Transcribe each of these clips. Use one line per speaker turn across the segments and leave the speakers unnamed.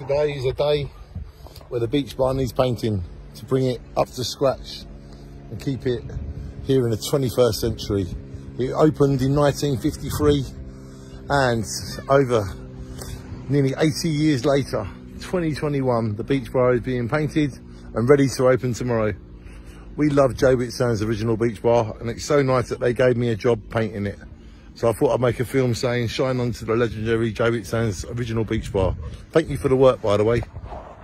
Today is a day where the beach bar needs painting to bring it up to scratch and keep it here in the 21st century. It opened in 1953 and over nearly 80 years later, 2021, the beach bar is being painted and ready to open tomorrow. We love Joe Whitstone's original beach bar and it's so nice that they gave me a job painting it. So I thought I'd make a film saying shine on to the legendary Joe Whitstone's original beach bar. Thank you for the work by the way.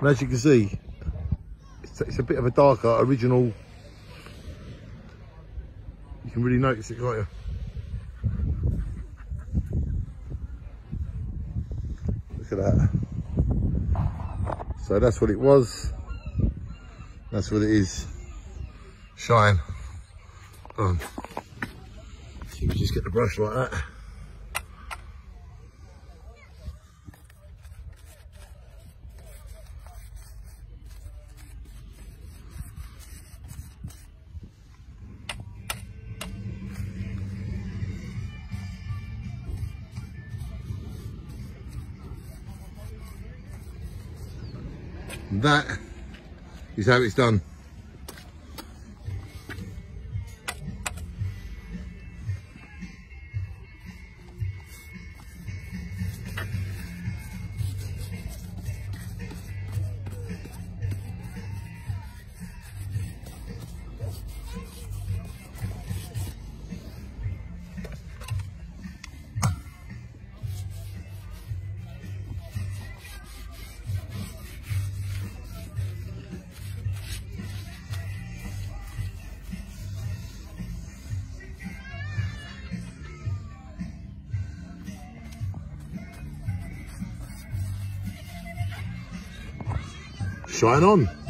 And as you can see, it's, it's a bit of a darker original. You can really notice it, can't you? Look at that. So that's what it was. That's what it is. Shine. On. You just get the brush like that. That is how it's done. Shine on.